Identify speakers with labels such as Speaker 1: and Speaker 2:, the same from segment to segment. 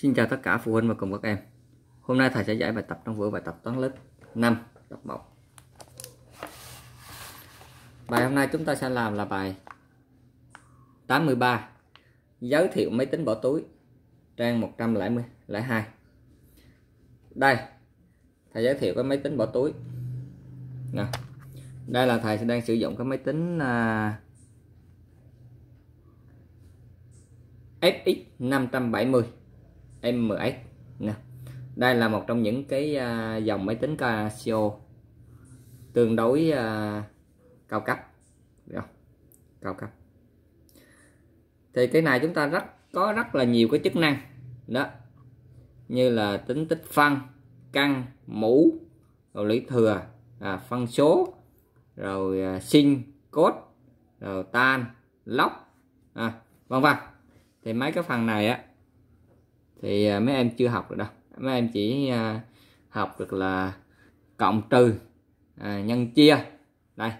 Speaker 1: Xin chào tất cả phụ huynh và cùng các em. Hôm nay thầy sẽ giải bài tập trong vở bài tập toán lớp 5 tập 1. Bài hôm nay chúng ta sẽ làm là bài 83 giới thiệu máy tính bỏ túi trang 102. Đây, thầy giới thiệu cái máy tính bỏ túi. Nè. Đây là thầy đang sử dụng cái máy tính à, FX 570 MX nè đây là một trong những cái à, dòng máy tính Casio tương đối à, cao cấp. Cao cấp. Thì cái này chúng ta rất có rất là nhiều cái chức năng. Đó như là tính tích phân căn mũ rồi lũy thừa à, phân số rồi à, sinh cốt rồi tan lóc à, vân vân. Thì mấy cái phần này á thì à, mấy em chưa học được đâu. Mấy em chỉ à, học được là cộng trừ à, nhân chia. Đây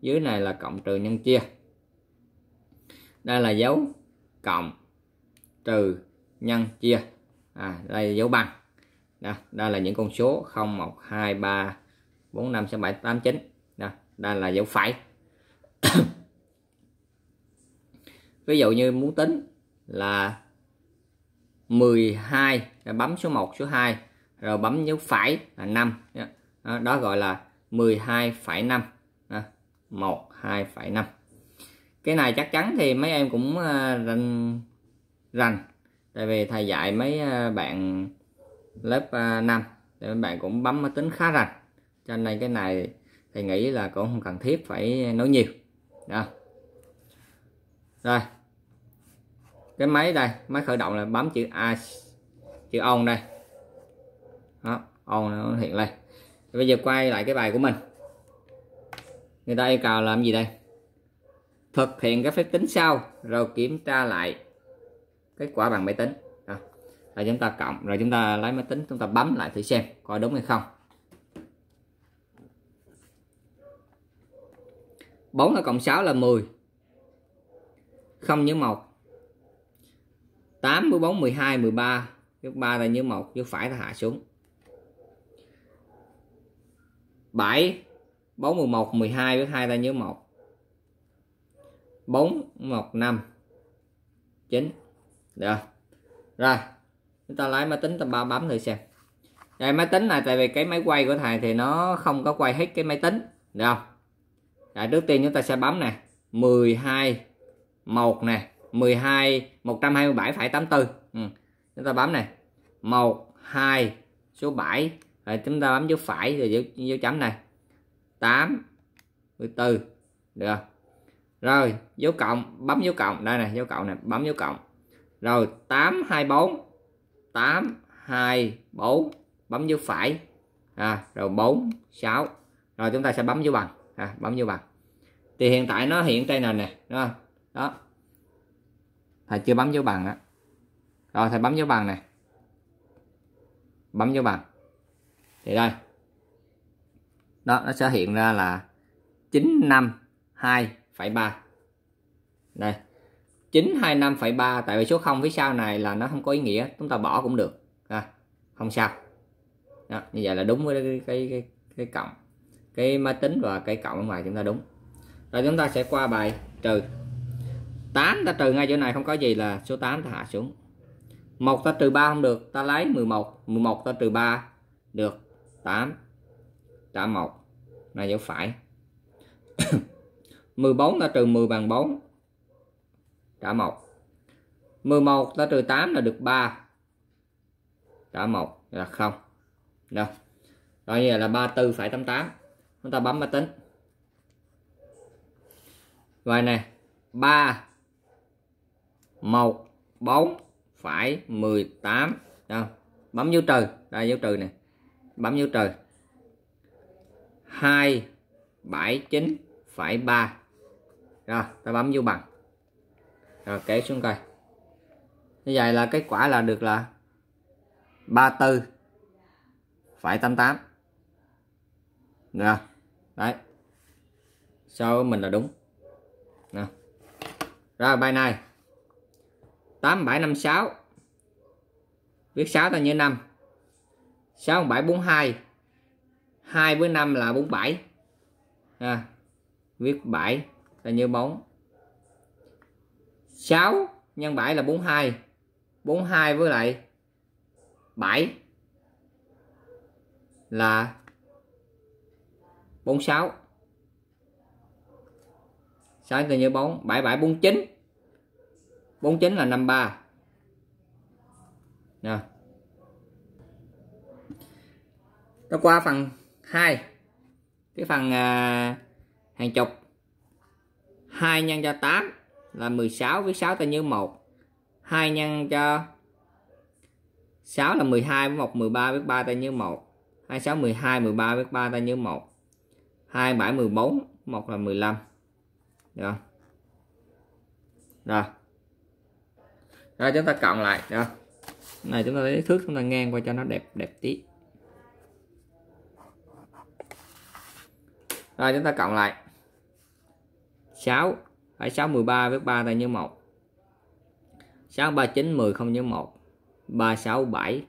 Speaker 1: dưới này là cộng trừ nhân chia. Đây là dấu cộng trừ nhân chia. À, đây là dấu bằng. Đó, đây là những con số 0 1 2 3 4 5 6 7 8 9 đó, đây là dấu phẩy. Ví dụ như muốn tính là 12 rồi bấm số 1 số 2 rồi bấm dấu phải là 5 đó, đó gọi là 12,5 1 2,5 cái này chắc chắn thì mấy em cũng ờ, rành rành. Tại vì thầy dạy mấy ờ, bạn lớp ờ, 5 thì mấy bạn cũng bấm máy tính khá rành. Cho nên cái này thầy nghĩ là cũng không cần thiết phải nói nhiều. Đó. Rồi cái máy đây, máy khởi động là bấm chữ A, chữ on đây. Đó, on nó hiện lên. Bây giờ quay lại cái bài của mình. Người ta yêu cầu làm gì đây? Thực hiện cái phép tính sau, rồi kiểm tra lại kết quả bằng máy tính. Đó. rồi chúng ta cộng, rồi chúng ta lấy máy tính, chúng ta bấm lại thử xem coi đúng hay không. Bốn là cộng 6 là 10 không nhớ một. 8 14 12 13 dấu 3 là như một dấu phải là hạ xuống. 7 4 11 12 với 2 ta nhớ 1 4 1 5 9 được rồi, chúng ta lấy máy tính tầm 3 bấm thử xem. Đây máy tính này, tại vì cái máy quay của thầy thì nó không có quay hết cái máy tính. Được không? Rồi, trước tiên chúng ta sẽ bấm nè. 12 1 nè. 12 127,84 ừ. chúng ta bấm này. 1 2 số 7 rồi chúng ta bấm dấu phải rồi dấu, dấu chấm này. 8 14 được không? rồi dấu cộng bấm dấu cộng. Đây này dấu cộng này bấm dấu cộng. Rồi 824 824 bấm dấu phải. À, rồi 4 6 rồi chúng ta sẽ bấm dấu bằng. À, bấm dấu bằng. Thì hiện tại nó hiện trên nền này nè đúng không? Đó thầy chưa bấm dấu bằng á. Rồi thầy bấm dấu bằng này. Bấm dấu bằng. Thì đây. Đó nó sẽ hiện ra là 952,3 đây. 925,3 tại vì số 0 phía sau này là nó không có ý nghĩa chúng ta bỏ cũng được. À, không sao. Đó, như vậy là đúng với cái cái cái, cái cộng. Cái máy tính và cái cộng ở ngoài chúng ta đúng. Rồi chúng ta sẽ qua bài trừ. 8 ta trừ ngay chỗ này không có gì là số 8 ta hạ xuống. 1 ta trừ 3 không được ta lấy 11 11 ta trừ 3 được 8 trả 1 này dấu phải. 14 ta trừ 10 bằng 4 trả 1 11 ta trừ 8 là được 3 trả 1 là 0 đâu rồi như vậy là 34,88 chúng ta bấm máy tính. Rồi nè 3 1 4 phải 18 đâu bấm dấu trừ. Đây, dấu trừ nè. Bấm dấu trừ. 2 7 9 phải 3 rồi, ta bấm vô bằng. Rồi kéo xuống coi. Như vậy là kết quả là được là 34 phải 88 rồi đấy. Sau mình là đúng. Nào. rồi, bài này. 8756 viết 6 ta nhớ 5 6 7 42 2 với 5 là 47 à, viết 7 ta nhớ 4 6 nhân 7 là 42 42 với lại 7 là 46 6 ta nhớ 4 7749 49 là 53 Nè. Nó qua phần 2 cái phần à, hàng chục. 2 nhân cho 8 là 16 với 6 ta nhớ 1 2 nhân cho 6 là 12 với 1 13 với 3 ta nhớ 1 26 12 13 với 3 ta nhớ 1 27 14 1 là 15 được không? rồi rồi chúng ta cộng lại không? này chúng ta lấy thước chúng ta ngang qua cho nó đẹp đẹp tí. Rồi chúng ta cộng lại. 6 phải 6 13 với 3 ta nhớ 1 6 3 9 10 không nhớ 1 3 6 7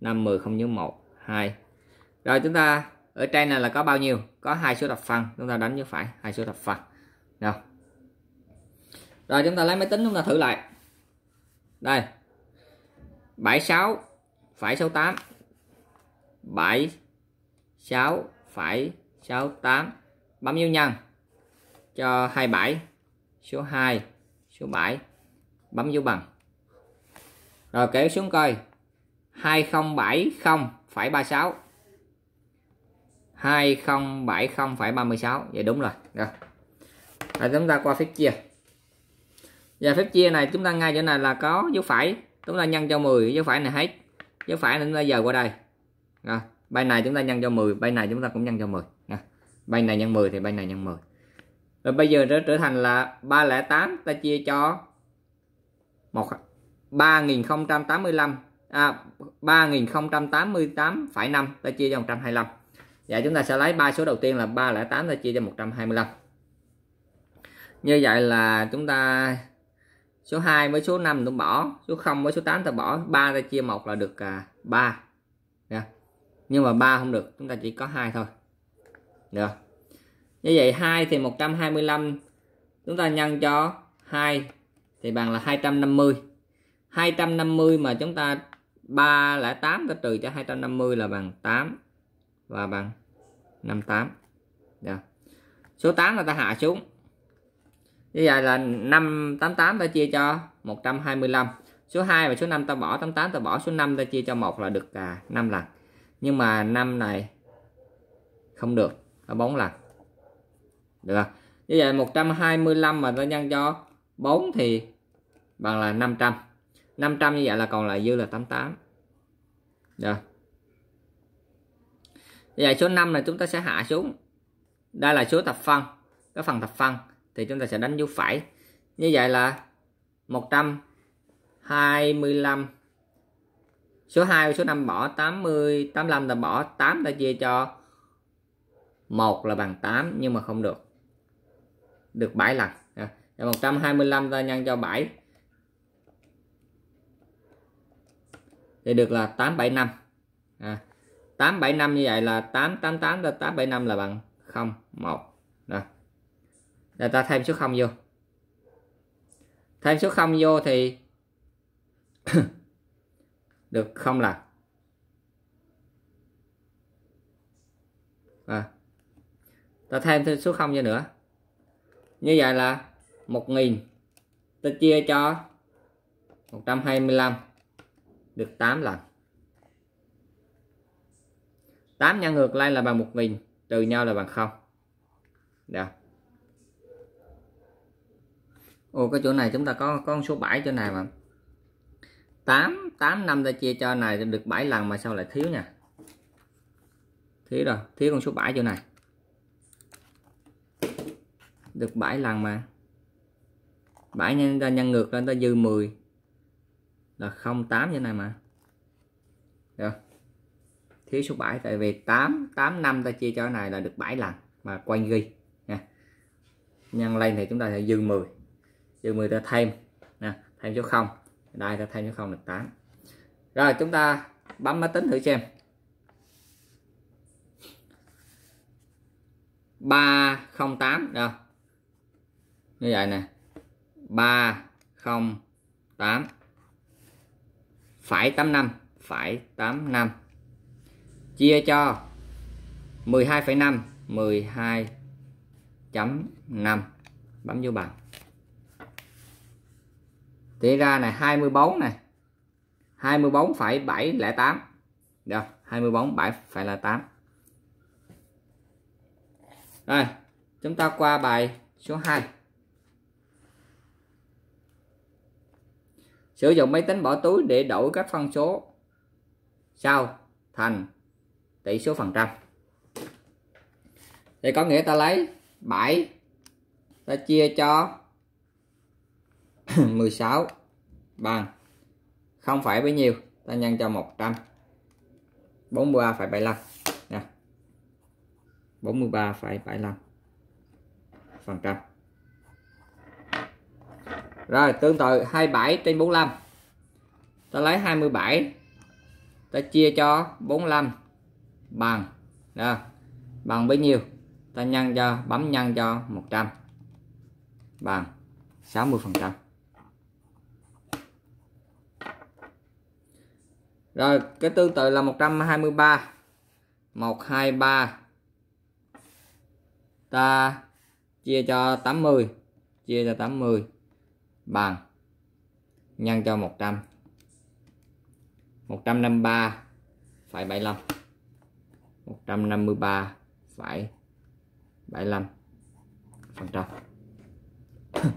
Speaker 1: 5 10 không nhớ 1 2 rồi chúng ta ở trên này là có bao nhiêu? Có hai số thập phân chúng ta đánh như phải hai số thập phân rồi rồi chúng ta lấy máy tính chúng ta thử lại đây. 76 phải 68 7 6 phải 68 bấm dấu nhân? Cho 27 số 2 số 7 bấm dấu bằng. Rồi kéo xuống coi. 2070 phải 36 2070 phải 36 vậy đúng rồi. Rồi. Rồi, chúng ta qua phép chia và phép chia này chúng ta ngay chỗ này là có dấu phải. Chúng ta nhân cho 10 dấu phải này hết. Dấu phải này chúng ta giờ qua đây. Rồi bay này chúng ta nhân cho 10 bay này chúng ta cũng nhân cho 10 nha bay này nhân 10 thì bay này nhân 10 rồi bây giờ nó trở thành là 308 ta chia cho 1 3085 à 3088 phải 5 ta chia cho 125 vậy dạ, chúng ta sẽ lấy ba số đầu tiên là 308 ta chia cho 125 như vậy là chúng ta số 2 với số 5 tôi bỏ số 0 với số 8 ta bỏ. 3 ta chia 1 là được à, 3 yeah. nhưng mà 3 không được chúng ta chỉ có hai thôi. Được. Như vậy 2 thì 125 chúng ta nhân cho 2 thì bằng là 250 250 mà chúng ta 308 ta trừ cho 250 là bằng 8 và bằng 58 được. số 8 là ta hạ xuống như vậy là 588 ta chia cho 125 số 2 và số 5 ta bỏ 88 ta bỏ số 5 ta chia cho 1 là được à, 5 lần. Nhưng mà 5 này không được là 4 lần. Được không? như vậy 125 mà ta nhân cho 4 thì bằng là 500 500 như vậy là còn lại dư là 88 được như vậy số 5 là chúng ta sẽ hạ xuống. Đây là số thập phân cái phần thập phân thì chúng ta sẽ đánh dấu phải. Như vậy là 125 số 2 và số 5 bỏ 80 85 là bỏ 8 ta chia cho 1 là bằng 8 nhưng mà không được. Được 7 lần. À, 125 ta nhân cho 7 thì được là 875 à, 875 như vậy là 888 ta 875 là bằng 0 1 rồi rồi ta thêm số 0 vô. Thêm số 0 vô thì được, không là. À. ta thêm thêm số 0 vô nữa. Như vậy là 1000 ta chia cho 125 được 8 lần. 8 nhân ngược lại là bằng 1000 trừ nhau là bằng 0 Được. Ồ, cái chỗ này chúng ta có con số 7 chỗ này mà. 8 8 năm ta chia cho này được 7 lần mà sao lại thiếu nha? Thiếu rồi, thiếu con số 7 chỗ này. Được 7 lần mà. 7 nhân, ta nhân ngược lên ta dư 10 là 08 như này mà. Được. Thiếu số 7 tại vì 8 8 năm ta chia cho này là được 7 lần mà quanh ghi nha. Nhân lên thì chúng ta sẽ dư 10 dư 10 ta thêm nè thêm số 0 đây ta thêm số 0 được 8 rồi chúng ta bấm máy tính thử xem. 308 đó như vậy nè. ba không tám. Phải tám năm phải tám năm. Chia cho 12,5 12 chấm 5 bấm vô bằng thì ra này 24 này. 24 phải 708 được 24 phải là 8 rồi, chúng ta qua bài số 2 sử dụng máy tính bỏ túi để đổi các phân số sau thành tỷ số phần trăm. Thì có nghĩa ta lấy 7 ta chia cho 16 bằng. Không phải bấy nhiêu ta nhân cho 100 43,75 nha. 43,75 phần trăm. Rồi tương tự 27 trên 45 ta lấy 27 ta chia cho 45 bằng đó, bằng bấy nhiêu ta nhân cho bấm nhân cho 100 bằng 60 phần trăm. Rồi, cái tương tự là 123 123 ta chia cho 80 chia cho 80 bằng. Nhân cho 100 153 phải 75 153 phải 75 phần trăm.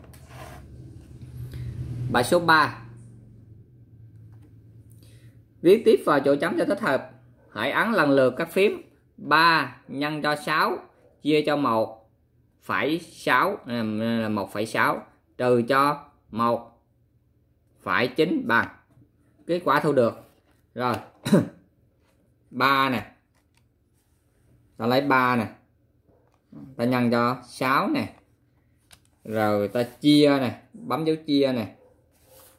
Speaker 1: Bài số 3 viết tiếp vào chỗ chấm cho thích hợp. Hãy ấn lần lượt các phím. 3 nhân cho 6 chia cho 1 phải 6 là 1,6 trừ cho 1 phải 9 bằng. Kết quả thu được. Rồi. 3 nè. Ta lấy 3 nè. Ta nhân cho 6 nè. Rồi ta chia nè. Bấm dấu chia nè.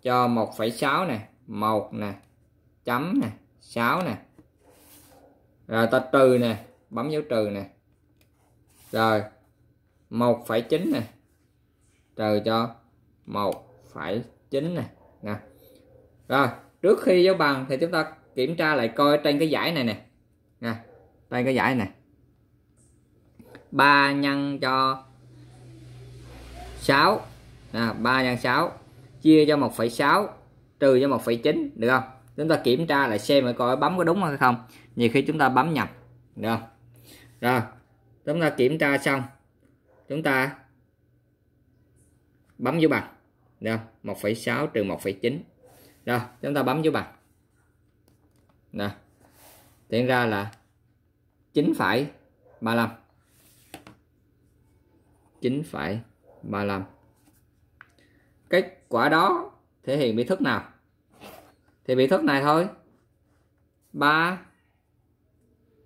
Speaker 1: Cho 1,6 nè. 1 nè chấm nè 6 nè. Rồi ta trừ nè bấm dấu trừ nè. Rồi 1,9 nè. Trừ cho 1,9 nè. Nè. Rồi trước khi dấu bằng thì chúng ta kiểm tra lại coi trên cái giải này nè. Nè trên cái giải này. 3 nhân cho 6 à, 3 nhân 6 chia cho 1,6 trừ cho 1,9 được không? Chúng ta kiểm tra lại xem coi bấm có đúng hay không. Nhiều khi chúng ta bấm nhầm. Được không? Rồi chúng ta kiểm tra xong. Chúng ta bấm vô bằng. Được không? 1,6 trừ 1,9 rồi chúng ta bấm vô bằng. Nè hiện ra là 9,35 9,35 kết quả đó thể hiện bí thức nào? Thì bị thức này thôi. 3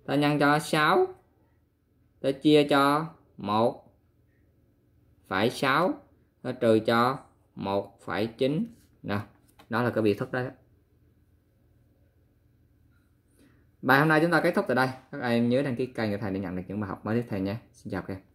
Speaker 1: ta nhân cho 6 ta chia cho 1 phải 6 ta trừ cho 1 phải 9 nè, đó là cái biểu thức đó. Bài hôm nay chúng ta kết thúc tại đây. Các em nhớ đăng ký kênh của thầy để nhận được những bài học mới tiếp theo nhé. Xin chào các em.